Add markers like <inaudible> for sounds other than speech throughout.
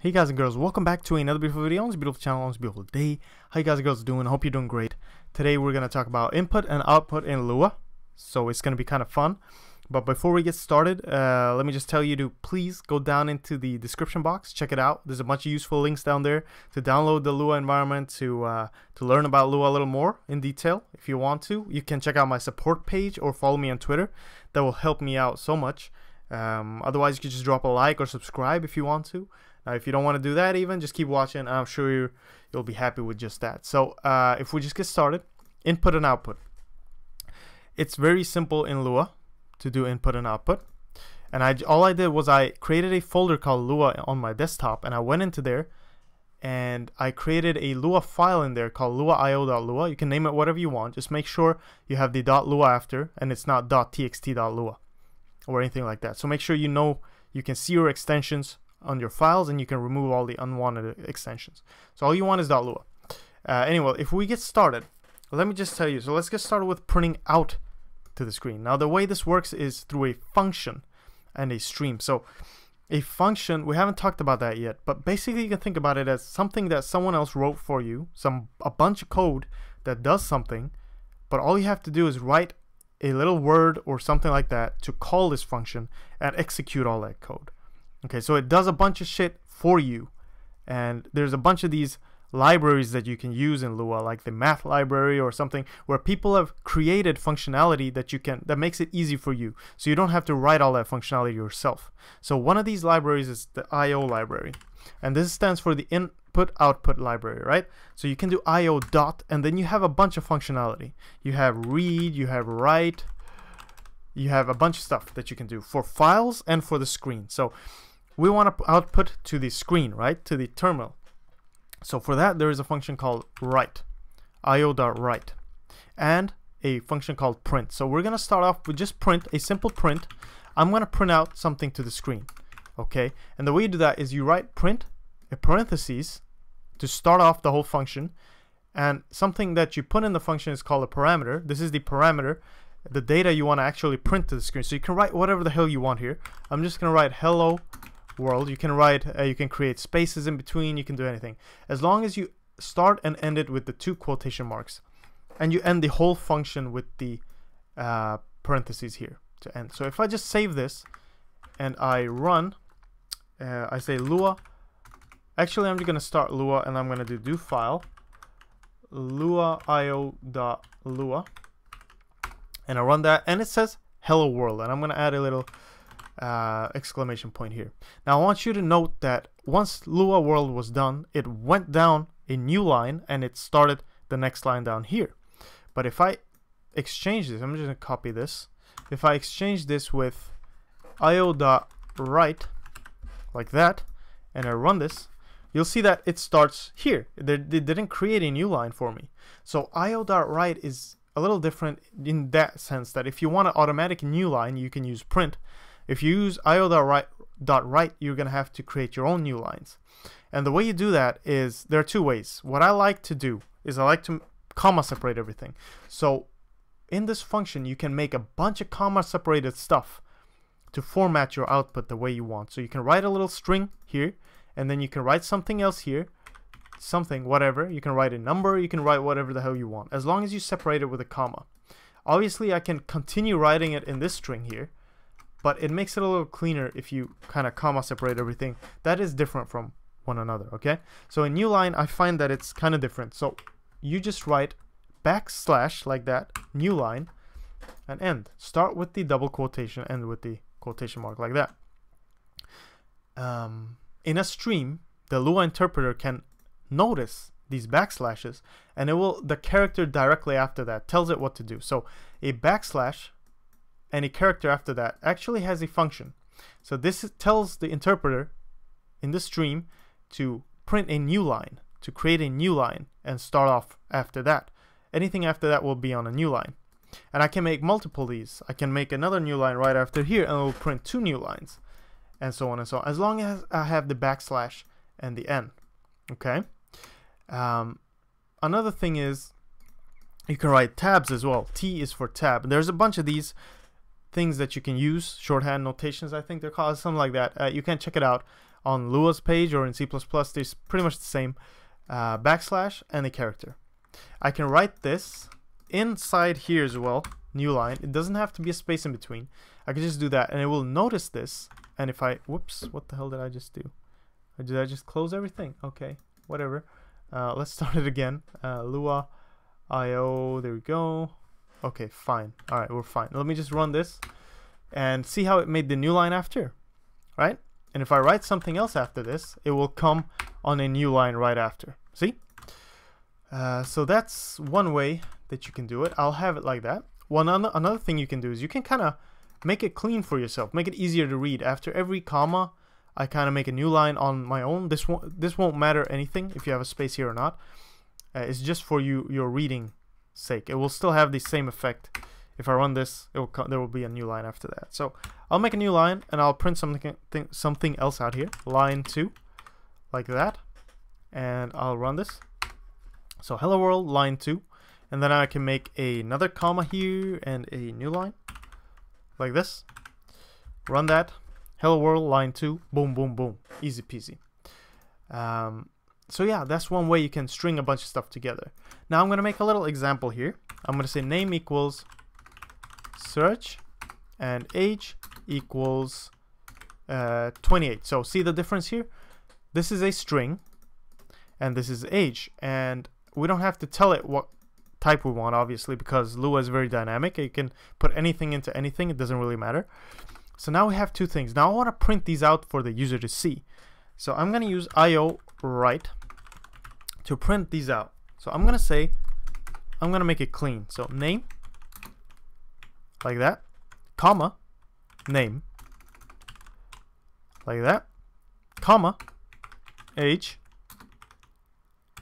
Hey guys and girls, welcome back to another beautiful video on this beautiful channel on this beautiful day. How you guys and girls doing? I hope you're doing great. Today we're going to talk about input and output in Lua. So it's going to be kind of fun. But before we get started, uh, let me just tell you to please go down into the description box, check it out. There's a bunch of useful links down there to download the Lua environment, to uh, to learn about Lua a little more in detail. If you want to, you can check out my support page or follow me on Twitter. That will help me out so much. Um, otherwise, you can just drop a like or subscribe if you want to. If you don't want to do that, even just keep watching. I'm sure you you'll be happy with just that. So, uh, if we just get started, input and output. It's very simple in Lua to do input and output. And I all I did was I created a folder called Lua on my desktop, and I went into there, and I created a Lua file in there called luaio.lua. You can name it whatever you want. Just make sure you have the .lua after, and it's not .txt.lua or anything like that. So make sure you know you can see your extensions on your files, and you can remove all the unwanted extensions. So all you want is .lua. Uh, anyway, if we get started, let me just tell you. So let's get started with printing out to the screen. Now the way this works is through a function and a stream. So a function, we haven't talked about that yet, but basically you can think about it as something that someone else wrote for you, some a bunch of code that does something, but all you have to do is write a little word or something like that to call this function and execute all that code. Okay, so it does a bunch of shit for you. And there's a bunch of these libraries that you can use in Lua, like the math library or something, where people have created functionality that you can that makes it easy for you. So you don't have to write all that functionality yourself. So one of these libraries is the IO library. And this stands for the input output library, right? So you can do IO dot and then you have a bunch of functionality. You have read, you have write, you have a bunch of stuff that you can do for files and for the screen. So we want to output to the screen, right? To the terminal. So for that, there is a function called write, io.write, and a function called print. So we're going to start off with just print, a simple print. I'm going to print out something to the screen, okay? And the way you do that is you write print, a parentheses, to start off the whole function, and something that you put in the function is called a parameter. This is the parameter, the data you want to actually print to the screen. So you can write whatever the hell you want here. I'm just going to write hello world. You can write, uh, you can create spaces in between, you can do anything. As long as you start and end it with the two quotation marks. And you end the whole function with the uh, parentheses here to end. So if I just save this and I run, uh, I say Lua. Actually, I'm just going to start Lua and I'm going to do do file lua.io.lua and I run that and it says hello world and I'm going to add a little uh, exclamation point here. Now I want you to note that once Lua World was done, it went down a new line and it started the next line down here. But if I exchange this, I'm just to copy this. If I exchange this with io.write like that, and I run this, you'll see that it starts here. They didn't create a new line for me. So io.write is a little different in that sense that if you want an automatic new line, you can use print. If you use io.write, you're going to have to create your own new lines. And the way you do that is there are two ways. What I like to do is I like to comma separate everything. So in this function, you can make a bunch of comma separated stuff to format your output the way you want. So you can write a little string here, and then you can write something else here, something, whatever. You can write a number, you can write whatever the hell you want, as long as you separate it with a comma. Obviously, I can continue writing it in this string here, but it makes it a little cleaner if you kind of comma separate everything. That is different from one another, okay? So in new line, I find that it's kind of different. So you just write backslash like that, new line, and end. Start with the double quotation, end with the quotation mark like that. Um, in a stream, the Lua interpreter can notice these backslashes and it will the character directly after that tells it what to do so a backslash any character after that actually has a function. So this tells the interpreter in the stream to print a new line, to create a new line and start off after that. Anything after that will be on a new line. And I can make multiple these. I can make another new line right after here and it will print two new lines and so on and so on. As long as I have the backslash and the n. Okay. Um, another thing is you can write tabs as well. T is for tab. There's a bunch of these things that you can use, shorthand notations, I think they're called, something like that. Uh, you can check it out on Lua's page or in C++, there's pretty much the same uh, backslash and a character. I can write this inside here as well, new line. It doesn't have to be a space in between. I can just do that and it will notice this. And if I, whoops, what the hell did I just do? Did I just close everything? Okay, whatever. Uh, let's <laughs> start it again. Uh, Lua IO, there we go. Okay, fine. All right, we're fine. Let me just run this and see how it made the new line after, right? And if I write something else after this, it will come on a new line right after. See? Uh, so that's one way that you can do it. I'll have it like that. One another thing you can do is you can kind of make it clean for yourself, make it easier to read. After every comma, I kind of make a new line on my own. This won't this won't matter anything if you have a space here or not. Uh, it's just for you your reading sake. It will still have the same effect. If I run this, it will come there will be a new line after that. So I'll make a new line and I'll print something something else out here. Line two, like that, and I'll run this. So hello world line two, and then I can make another comma here and a new line, like this. Run that. Hello world line two. Boom boom boom. Easy peasy. Um, so yeah, that's one way you can string a bunch of stuff together. Now I'm going to make a little example here. I'm going to say name equals Suraj and age equals uh, 28. So see the difference here? This is a string and this is age and we don't have to tell it what type we want obviously because Lua is very dynamic. It can put anything into anything. It doesn't really matter. So now we have two things. Now I want to print these out for the user to see. So I'm going to use IO write to print these out. So I'm to say, I'm to make it clean. So name, like that, comma, name, like that, comma, age,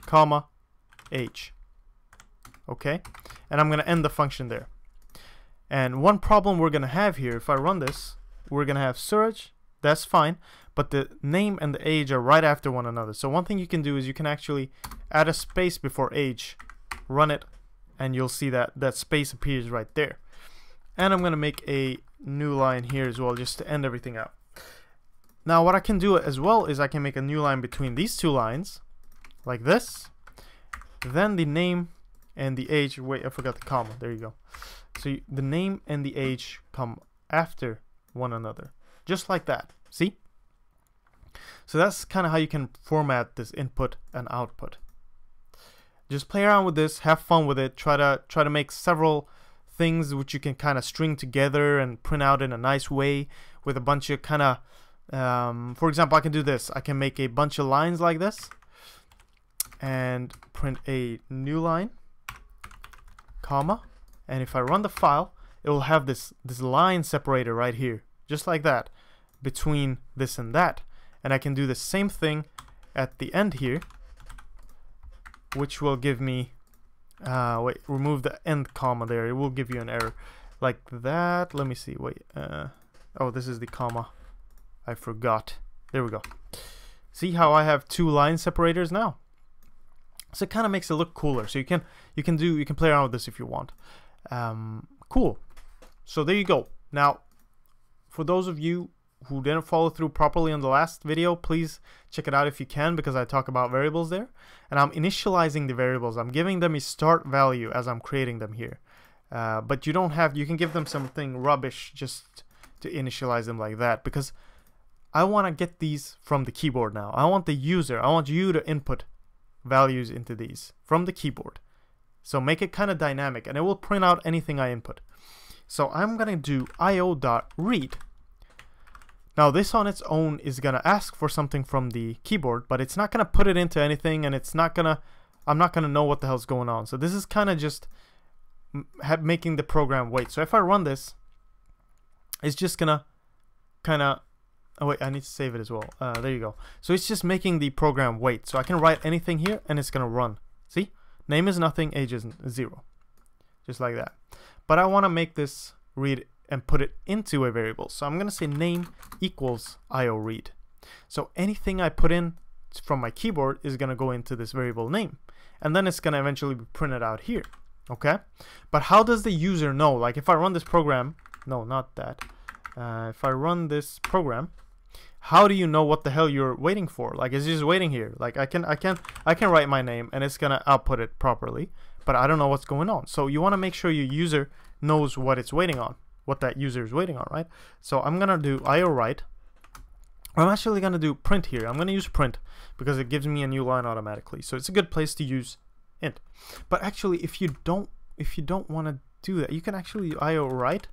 comma, age. Okay? And I'm to end the function there. And one problem we're to have here, if I run this, we're to have Suraj, that's fine, but the name and the age are right after one another. So one thing you can do is you can actually add a space before age, run it, and you'll see that that space appears right there. And I'm to make a new line here as well, just to end everything out. Now what I can do as well is I can make a new line between these two lines, like this. Then the name and the age, wait, I forgot the comma, there you go. So the name and the age come after one another, just like that, see? So that's kind of how you can format this input and output. Just play around with this, have fun with it, try to try to make several things which you can kind of string together and print out in a nice way with a bunch of kind of um, for example I can do this I can make a bunch of lines like this and print a new line comma and if I run the file it will have this this line separator right here just like that between this and that. And I can do the same thing at the end here which will give me uh, wait remove the end comma there. It will give you an error. Like that. Let me see. Wait uh, oh this is the comma. I forgot. There we go. See how I have two line separators now? So it kind of makes it look cooler. So you can you can do you can play around with this if you want. Um, cool. So there you go. Now for those of you who didn't follow through properly on the last video, please check it out if you can because I talk about variables there. And I'm initializing the variables. I'm giving them a start value as I'm creating them here. Uh, but you don't have, you can give them something rubbish just to initialize them like that because I want to get these from the keyboard now. I want the user, I want you to input values into these from the keyboard. So make it kind of dynamic and it will print out anything I input. So I'm going to do io.read now this on its own is going to ask for something from the keyboard, but it's not going to put it into anything and it's not going to, I'm not going to know what the hell's going on. So this is kind of just making the program wait. So if I run this, it's just going to kind of, oh wait, I need to save it as well. Uh, there you go. So it's just making the program wait. So I can write anything here and it's going to run. See? Name is nothing, age is zero. Just like that. But I want to make this read and put it into a variable. So I'm going to say name equals io_read. So anything I put in from my keyboard is going to go into this variable name. And then it's going to eventually be printed out here. Okay? But how does the user know? Like if I run this program, no, not that. Uh, if I run this program, how do you know what the hell you're waiting for? Like it's just waiting here. Like I can I can I can write my name and it's gonna output it properly, but I don't know what's going on. So you want to make sure your user knows what it's waiting on, what that user is waiting on, right? So I'm gonna do IO write. I'm actually gonna do print here. I'm gonna use print because it gives me a new line automatically. So it's a good place to use int. But actually, if you don't if you don't want to do that, you can actually IO write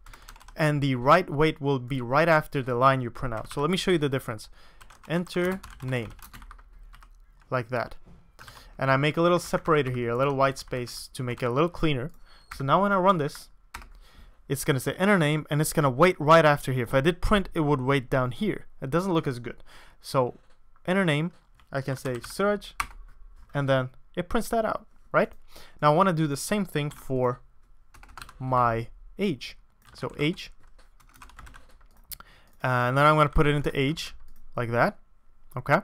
and the write wait will be right after the line you print out. So let me show you the difference. Enter name, like that. And I make a little separator here, a little white space to make it a little cleaner. So now when I run this, it's going to say enter name and it's going to wait right after here. If I did print, it would wait down here. It doesn't look as good. So enter name, I can say Suraj, and then it prints that out, right? Now I want to do the same thing for my age. So age. And then I'm going to put it into age like that. Okay.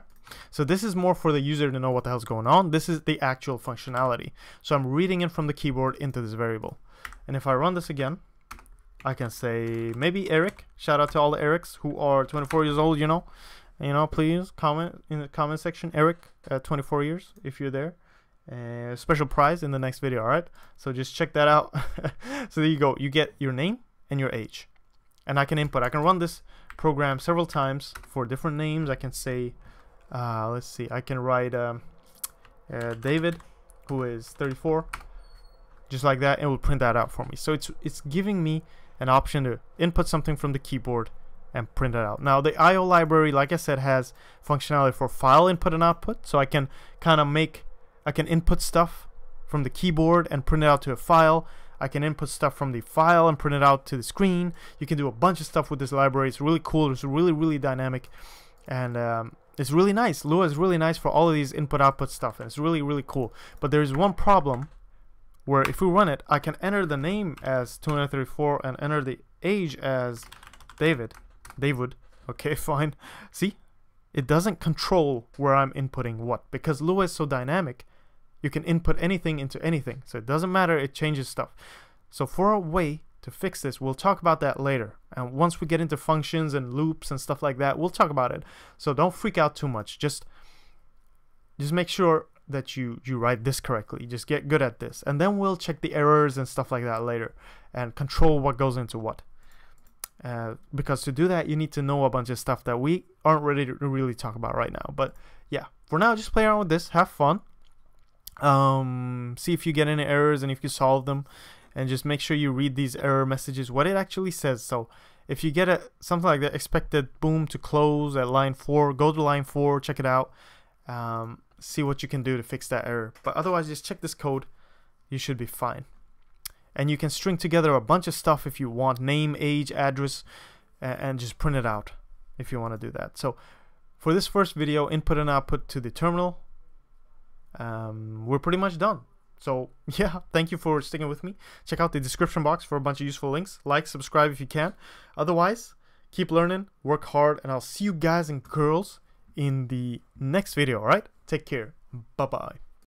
So this is more for the user to know what the hell's going on. This is the actual functionality. So I'm reading it from the keyboard into this variable. And if I run this again, I can say maybe Eric. Shout out to all the Erics who are 24 years old, you know. You know, please comment in the comment section, Eric, at 24 years, if you're there. Uh, special prize in the next video, alright? So just check that out. <laughs> so there you go. You get your name, and your age. And I can input. I can run this program several times for different names. I can say, uh, let's see, I can write um, uh, David, who is 34, just like that, and it will print that out for me. So it's it's giving me an option to input something from the keyboard and print it out. Now the IO library, like I said, has functionality for file input and output, so I can kind of make, I can input stuff from the keyboard and print it out to a file. I can input stuff from the file and print it out to the screen. You can do a bunch of stuff with this library. It's really cool. It's really, really dynamic. And um, it's really nice. Lua is really nice for all of these input-output stuff. And it's really, really cool. But there's one problem where if we run it, I can enter the name as 234 and enter the age as David. David. Okay, <laughs> fine. See? It doesn't control where I'm inputting what because Lua is so dynamic you can input anything into anything. So it doesn't matter, it changes stuff. So for a way to fix this, we'll talk about that later. And once we get into functions and loops and stuff like that, we'll talk about it. So don't freak out too much. Just just make sure that you you write this correctly. Just get good at this. And then we'll check the errors and stuff like that later and control what goes into what. Uh, because to do that, you need to know a bunch of stuff that we aren't ready to really talk about right now. But yeah, for now, just play around with this, have fun um, see if you get any errors and if you solve them and just make sure you read these error messages what it actually says. So if you get a something like that expected boom to close at line 4 go to line 4 check it out um, see what you can do to fix that error. But otherwise just check this code you should be fine. And you can string together a bunch of stuff if you want name age address and just print it out if you want to do that. So for this first video input and output to the terminal um, we're pretty much done. So <laughs> yeah, thank you for sticking with me. Check out the description box for a bunch of useful links. Like, subscribe if you can. Otherwise, keep learning, work hard, and I'll see you guys and girls in the next video, alright? Take care. Bye-bye.